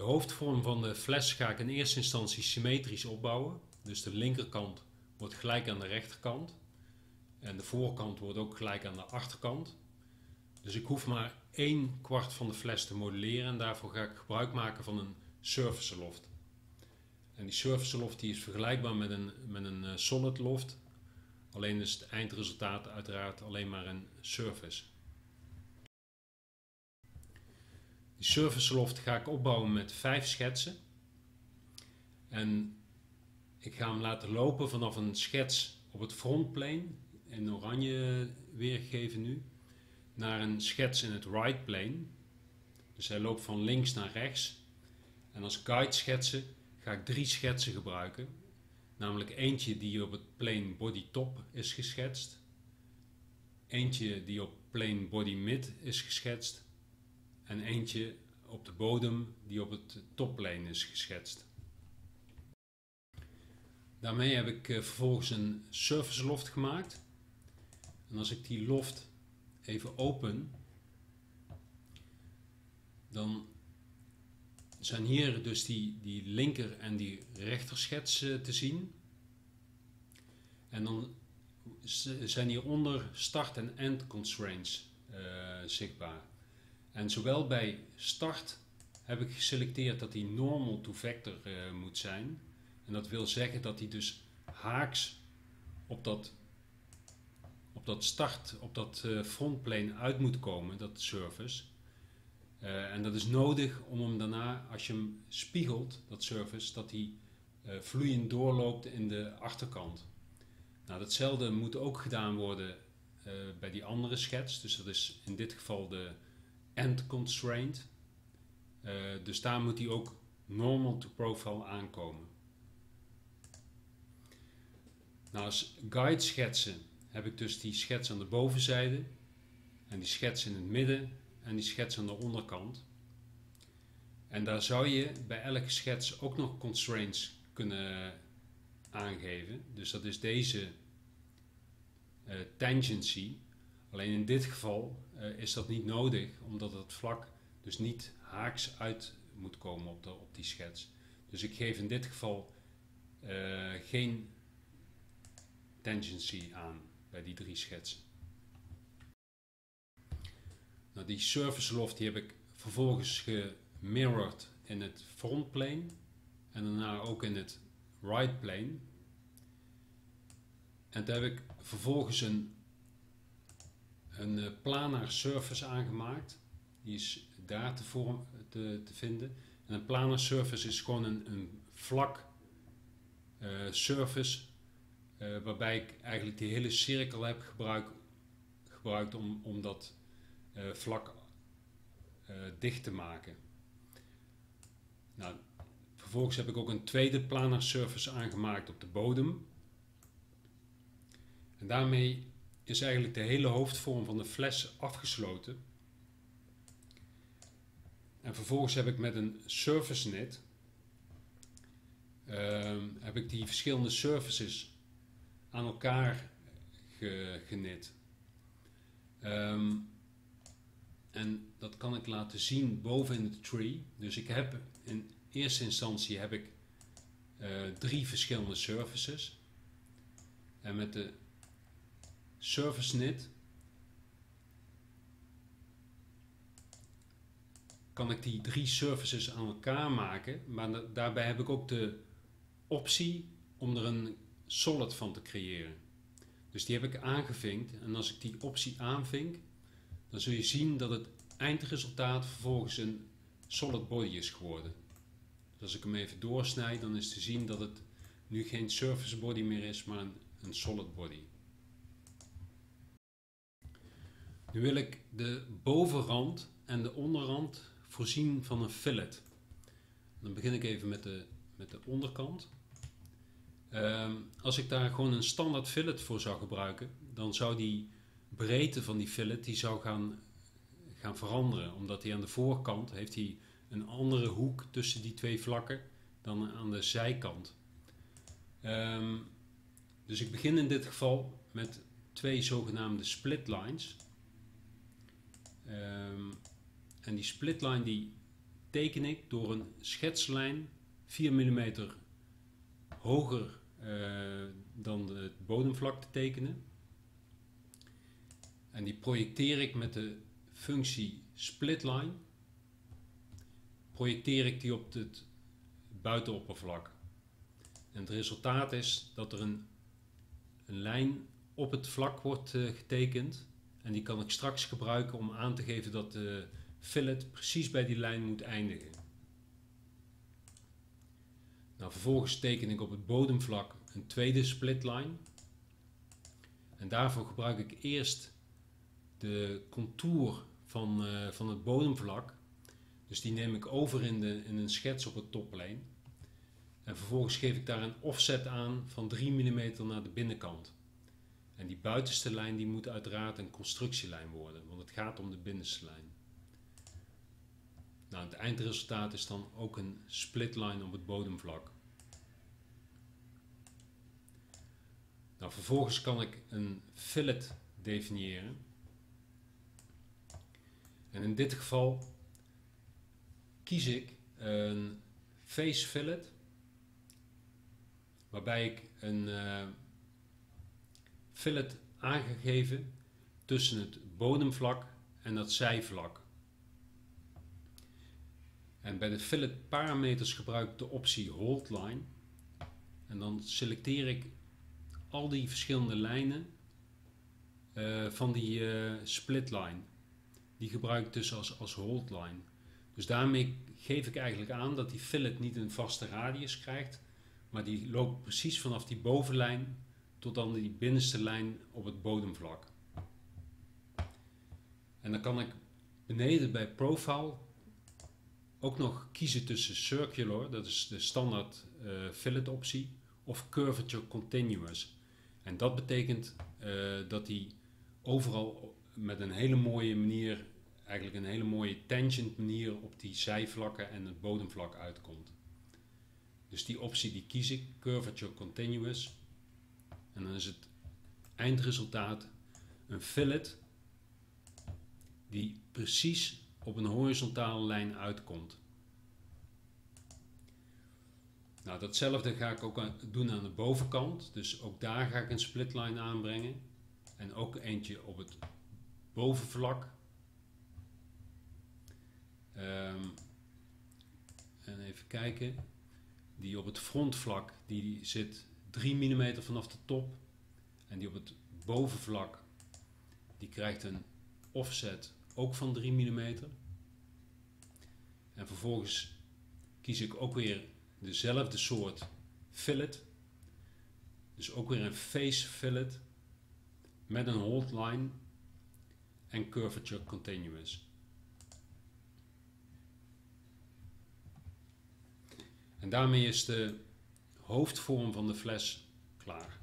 De hoofdvorm van de fles ga ik in eerste instantie symmetrisch opbouwen. Dus de linkerkant wordt gelijk aan de rechterkant. En de voorkant wordt ook gelijk aan de achterkant. Dus ik hoef maar één kwart van de fles te modelleren en daarvoor ga ik gebruik maken van een surface loft. En die surface loft die is vergelijkbaar met een, met een eh, solid loft. Alleen is het eindresultaat uiteraard alleen maar een surface. Die surface loft ga ik opbouwen met vijf schetsen. En ik ga hem laten lopen vanaf een schets op het frontplane, in oranje weergegeven nu, naar een schets in het right plane. Dus hij loopt van links naar rechts. En als guide schetsen ga ik drie schetsen gebruiken. Namelijk eentje die op het plane body top is geschetst. Eentje die op plane body mid is geschetst. En eentje op de bodem die op het topplane is geschetst. Daarmee heb ik eh, vervolgens een surface loft gemaakt. En als ik die loft even open, dan zijn hier dus die, die linker en die rechter schets eh, te zien. En dan zijn hieronder start- en end constraints uh, zichtbaar. En zowel bij start heb ik geselecteerd dat die normal to vector uh, moet zijn. En dat wil zeggen dat die dus haaks op dat, op dat start, op dat uh, frontplane uit moet komen, dat surface. Uh, en dat is nodig om hem daarna, als je hem spiegelt, dat surface, dat hij vloeiend doorloopt in de achterkant. Nou, datzelfde moet ook gedaan worden bij die andere schets. Dus dat is in dit geval de end constraint. dus daar moet hij ook normal to profile aankomen. Nou, als guide schetsen heb ik dus die schets aan de bovenzijde en die schets in het midden en die schets aan de onderkant. En daar zou je bij elke schets ook nog constraints kunnen aangeven. Dus dat is deze uh, tangency. Alleen in dit geval uh, is dat niet nodig, omdat het vlak dus niet haaks uit moet komen op, de, op die schets. Dus ik geef in dit geval uh, geen tangency aan bij die drie schetsen. Nou, die surface loft die heb ik vervolgens gemirrored in het front plane en daarna ook in het right plane. En daar heb ik vervolgens een, een planar surface aangemaakt. Die is daar te, te, vinden. En een planar surface is gewoon een, een vlak uh, surface uh, waarbij ik eigenlijk die hele cirkel heb gebruik, gebruikt om, om dat vlak dicht te maken. Nou, vervolgens heb ik ook een tweede planar surface aangemaakt op de bodem. En daarmee is eigenlijk de hele hoofdvorm van de fles afgesloten. En vervolgens heb ik met een surface knit uh, heb ik die verschillende surfaces aan elkaar ge, genit. Um, en dat kan ik laten zien boven in de tree. Dus ik heb in eerste instantie heb ik uh, drie verschillende surfaces. En met de surface knit kan ik die drie surfaces aan elkaar maken. Maar da daarbij heb ik ook de optie om er een solid van te creëren. Dus die heb ik aangevinkt. En als ik die optie aanvink, dan zul je zien dat het eindresultaat vervolgens een solid body is geworden. Dus als ik hem even doorsnijd, dan is te zien dat het nu geen surface body meer is, maar een solid body. Nu wil ik de bovenrand en de onderrand voorzien van een fillet. Dan begin ik even met de, met de onderkant. Um, als ik daar gewoon een standaard fillet voor zou gebruiken, dan zou die breedte van die fillet die zou gaan, gaan veranderen. Omdat hij aan de voorkant heeft hij een andere hoek tussen die twee vlakken dan aan de zijkant. Um, dus ik begin in dit geval met twee zogenaamde split lines. Um, en die split line die teken ik door een schetslijn 4 mm hoger uh, dan het bodemvlak te tekenen. En die projecteer ik met de functie splitline. Projecteer ik die op het buitenoppervlak. En het resultaat is dat er een, een lijn op het vlak wordt uh, getekend. En die kan ik straks gebruiken om aan te geven dat de fillet precies bij die lijn moet eindigen. Nou, vervolgens teken ik op het bodemvlak een tweede splitline. En daarvoor gebruik ik eerst de contour van, uh, van het bodemvlak. Dus die neem ik over in, de, in een schets op het topplane. En vervolgens geef ik daar een offset aan van 3 mm naar de binnenkant. En die buitenste lijn die moet uiteraard een constructielijn worden, want het gaat om de binnenste lijn. Nou, het eindresultaat is dan ook een splitline op het bodemvlak. Nou, vervolgens kan ik een fillet definiëren. En in dit geval kies ik een face fillet, waarbij ik een uh, fillet aangegeven tussen het bodemvlak en het zijvlak. En bij de fillet parameters gebruik ik de optie hold line. En dan selecteer ik al die verschillende lijnen uh, van die uh, split line. Die gebruik ik dus als, als hold line. Dus daarmee geef ik eigenlijk aan dat die fillet niet een vaste radius krijgt, maar die loopt precies vanaf die bovenlijn tot dan die binnenste lijn op het bodemvlak. En dan kan ik beneden bij profile ook nog kiezen tussen circular, dat is de standaard uh, fillet optie, of curvature continuous. En dat betekent uh, dat hij overal met een hele mooie manier, eigenlijk een hele mooie tangent manier op die zijvlakken en het bodemvlak uitkomt. Dus die optie die kies ik, curvature continuous. En dan is het eindresultaat een fillet die precies op een horizontale lijn uitkomt. Nou, datzelfde ga ik ook doen aan de bovenkant. Dus ook daar ga ik een splitline aanbrengen. En ook eentje op het bovenvlak. Um, en even kijken. Die op het frontvlak die zit 3 mm vanaf de top. En die op het bovenvlak die krijgt een offset ook van 3 mm. En vervolgens kies ik ook weer dezelfde soort fillet. Dus ook weer een face fillet met een hold line en curvature continuous. En daarmee is de hoofdvorm van de fles klaar.